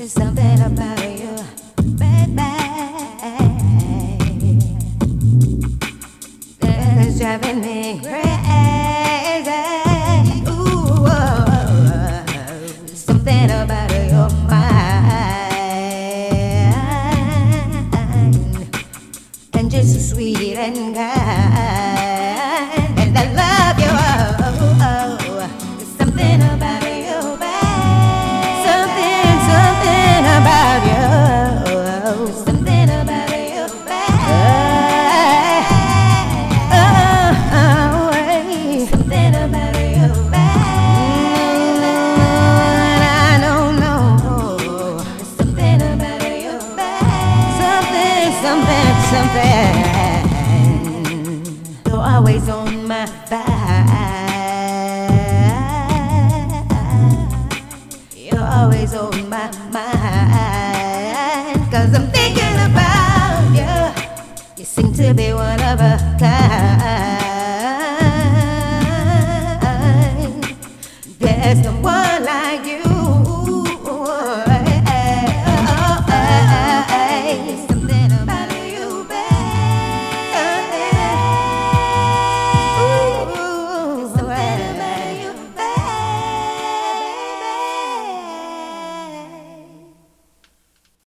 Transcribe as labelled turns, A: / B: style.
A: There's something about you, baby. That's driving me crazy. Ooh, oh, something about your mind, and just sweet and kind, something, something. You're always on my mind. You're always on my mind. Cause I'm thinking about you. You seem to be one of a kind. There's no one.